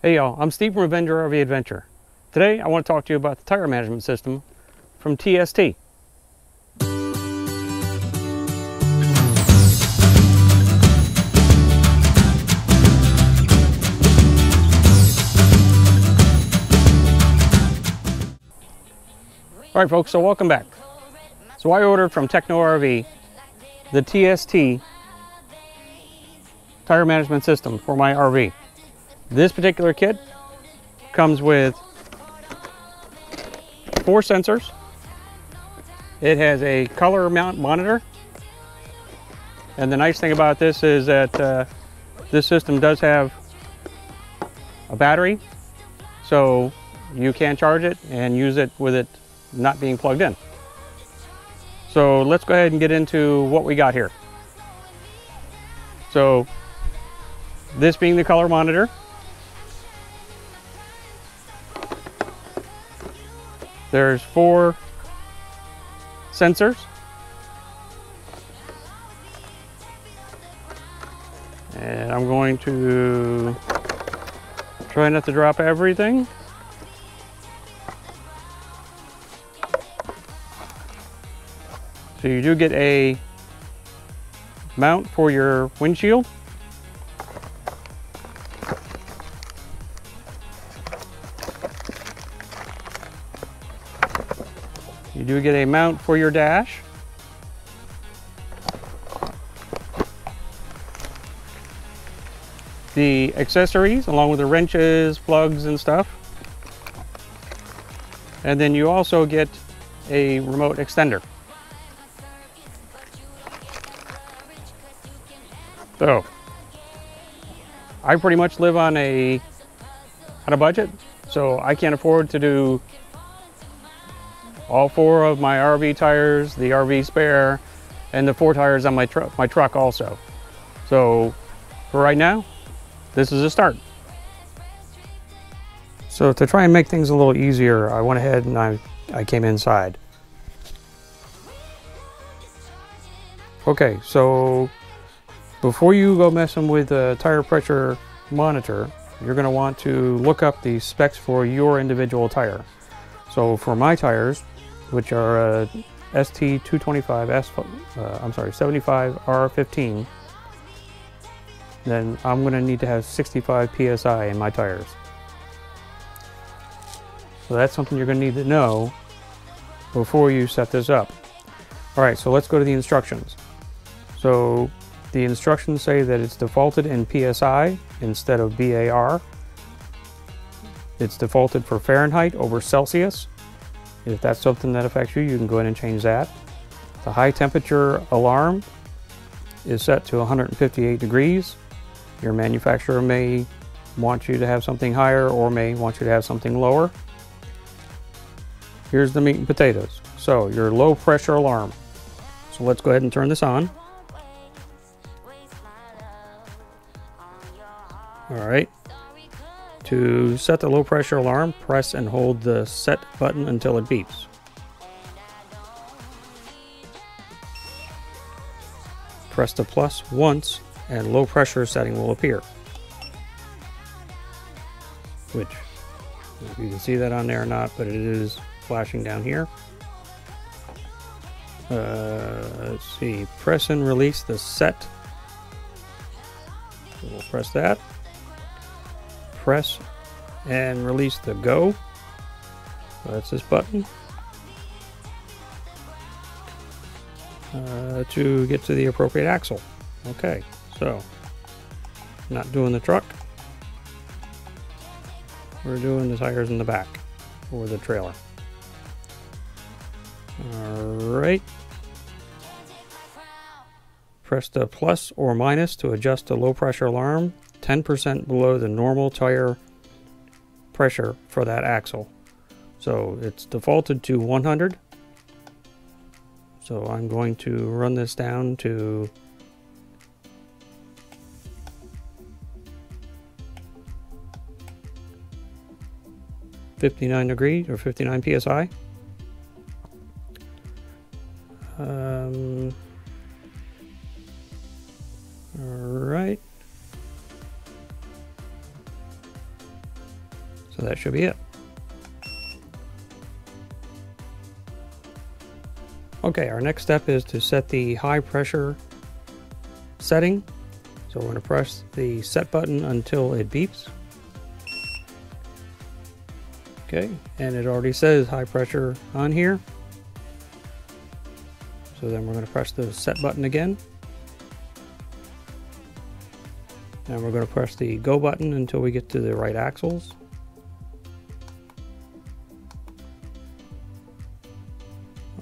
Hey y'all, I'm Steve from Avenger RV Adventure. Today I want to talk to you about the tire management system from TST. Alright folks, so welcome back. So I ordered from Techno RV the TST tire management system for my RV. This particular kit comes with four sensors. It has a color mount monitor. And the nice thing about this is that uh, this system does have a battery. So you can charge it and use it with it not being plugged in. So let's go ahead and get into what we got here. So this being the color monitor. There's four sensors. And I'm going to try not to drop everything. So you do get a mount for your windshield. Do you get a mount for your dash. The accessories along with the wrenches, plugs and stuff. And then you also get a remote extender. So, I pretty much live on a on a budget, so I can't afford to do all four of my RV tires, the RV spare, and the four tires on my truck, my truck also. So, for right now, this is a start. So to try and make things a little easier, I went ahead and I, I came inside. Okay, so before you go messing with the tire pressure monitor, you're going to want to look up the specs for your individual tire. So for my tires, which are uh, ST225 S, uh, I'm sorry, 75 R15, then I'm going to need to have 65 PSI in my tires. So that's something you're going to need to know before you set this up. All right, so let's go to the instructions. So the instructions say that it's defaulted in PSI instead of BAR. It's defaulted for Fahrenheit over Celsius. If that's something that affects you, you can go ahead and change that. The high temperature alarm is set to 158 degrees. Your manufacturer may want you to have something higher or may want you to have something lower. Here's the meat and potatoes. So your low pressure alarm. So let's go ahead and turn this on. To set the low pressure alarm, press and hold the set button until it beeps. Press the plus once and low pressure setting will appear. Which, if you can see that on there or not, but it is flashing down here. Uh, let's see, press and release the set. So we'll press that press and release the go. That's this button. Uh, to get to the appropriate axle. Okay, so not doing the truck. We're doing the tires in the back or the trailer. Alright. Press the plus or minus to adjust the low pressure alarm 10% below the normal tire pressure for that axle. So it's defaulted to 100. So I'm going to run this down to Fifty-nine degrees or fifty-nine psi. Um, all right. So that should be it. Okay, our next step is to set the high pressure setting. So we're going to press the set button until it beeps. Okay, and it already says high pressure on here. So then we're going to press the set button again. And we're going to press the go button until we get to the right axles.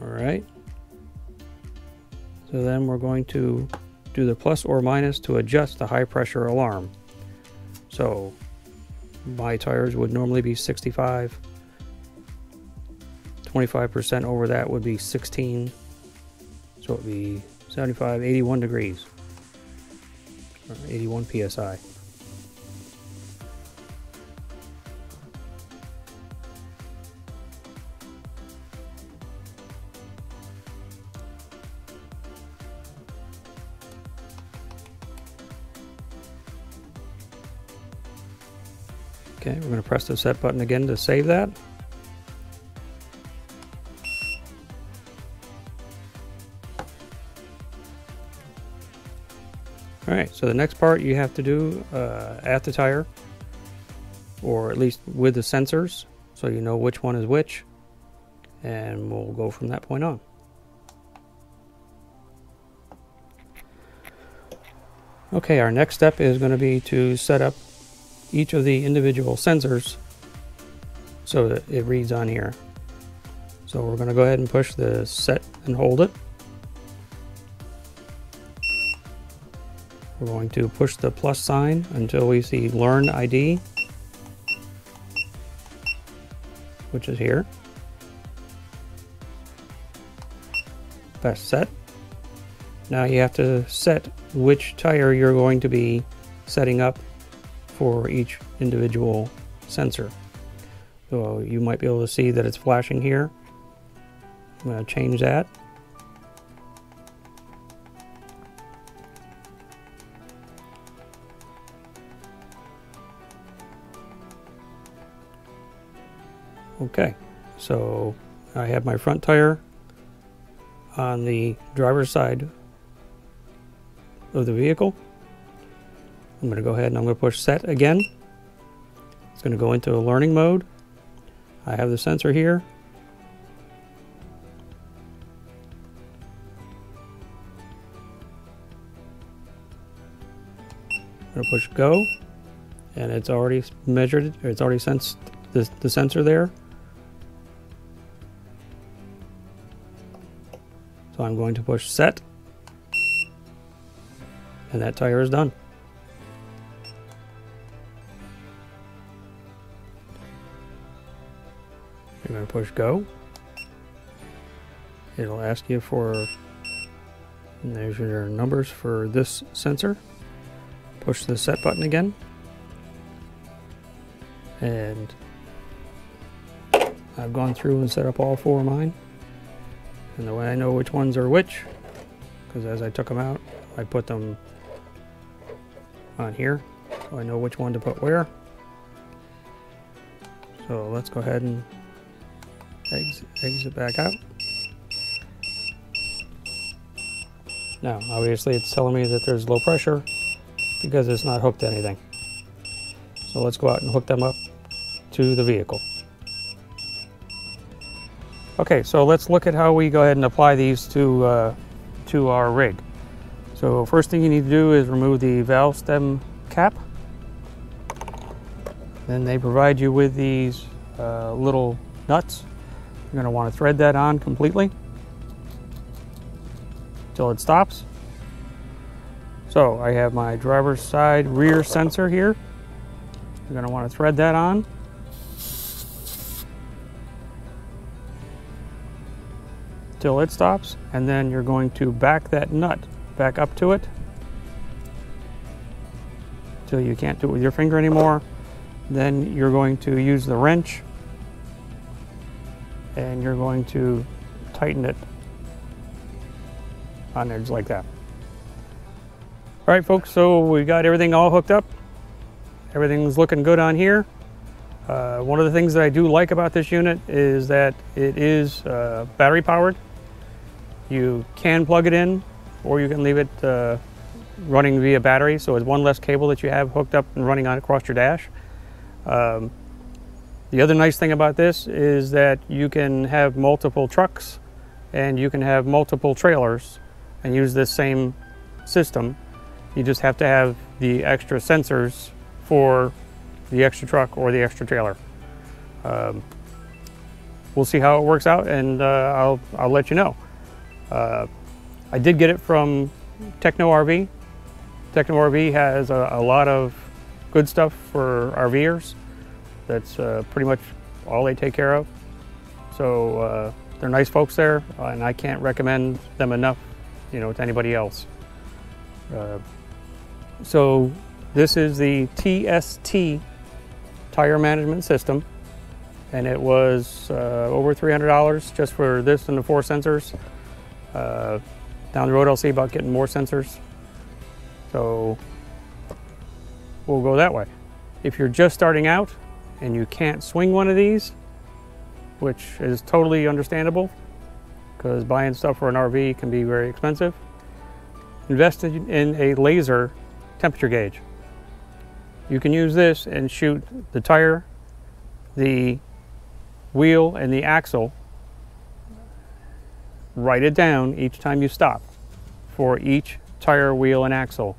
All right. So then we're going to do the plus or minus to adjust the high pressure alarm. So my tires would normally be 65. 25% over that would be 16. So it would be 75, 81 degrees. Or 81 psi. Okay, we're going to press the set button again to save that. So the next part you have to do uh, at the tire, or at least with the sensors, so you know which one is which, and we'll go from that point on. Okay, our next step is going to be to set up each of the individual sensors so that it reads on here. So we're going to go ahead and push the set and hold it. We're going to push the plus sign until we see Learn ID, which is here. Press set. Now you have to set which tire you're going to be setting up for each individual sensor. So you might be able to see that it's flashing here. I'm going to change that. Okay, so I have my front tire on the driver's side of the vehicle. I'm going to go ahead and I'm going to push set again. It's going to go into a learning mode. I have the sensor here. I'm going to push go and it's already measured, it's already sensed the, the sensor there. I'm going to push set and that tire is done. You're going to push go. It'll ask you for, there's your numbers for this sensor. Push the set button again. And I've gone through and set up all four of mine. And the way I know which ones are which, because as I took them out, I put them on here. So I know which one to put where. So let's go ahead and exit, exit back out. Now, obviously it's telling me that there's low pressure because it's not hooked to anything. So let's go out and hook them up to the vehicle. Okay, so let's look at how we go ahead and apply these to, uh, to our rig. So first thing you need to do is remove the valve stem cap. Then they provide you with these uh, little nuts you're going to want to thread that on completely until it stops. So I have my driver's side rear sensor here. You're going to want to thread that on. Till it stops and then you're going to back that nut back up to it till you can't do it with your finger anymore. Then you're going to use the wrench and you're going to tighten it on there just like that. All right, folks, so we got everything all hooked up. Everything's looking good on here. Uh, one of the things that I do like about this unit is that it is uh, battery powered. You can plug it in or you can leave it uh, running via battery, so it's one less cable that you have hooked up and running on across your dash. Um, the other nice thing about this is that you can have multiple trucks and you can have multiple trailers and use this same system. You just have to have the extra sensors for the extra truck or the extra trailer. Um, we'll see how it works out and uh, I'll, I'll let you know. Uh, I did get it from Techno RV. Techno RV has a, a lot of good stuff for RVers. That's uh, pretty much all they take care of. So uh, they're nice folks there, and I can't recommend them enough, you know, to anybody else. Uh, so this is the TST tire management system, and it was uh, over $300 just for this and the four sensors. Uh, down the road, I'll see about getting more sensors. So we'll go that way. If you're just starting out and you can't swing one of these, which is totally understandable because buying stuff for an RV can be very expensive, invest in a laser temperature gauge. You can use this and shoot the tire, the wheel, and the axle write it down each time you stop for each tire, wheel, and axle.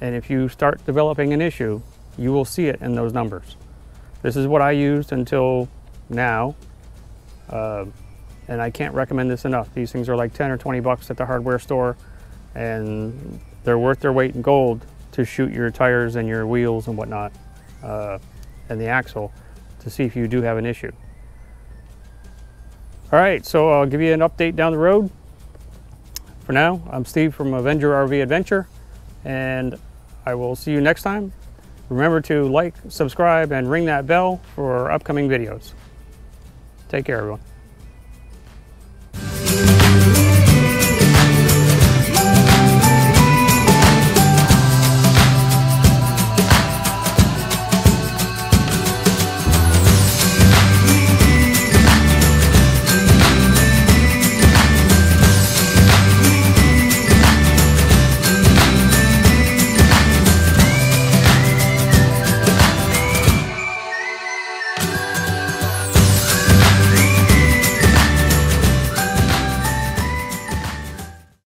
And if you start developing an issue, you will see it in those numbers. This is what I used until now, uh, and I can't recommend this enough. These things are like 10 or 20 bucks at the hardware store, and they're worth their weight in gold to shoot your tires and your wheels and whatnot, uh, and the axle to see if you do have an issue. All right, so I'll give you an update down the road. For now, I'm Steve from Avenger RV Adventure, and I will see you next time. Remember to like, subscribe, and ring that bell for upcoming videos. Take care, everyone.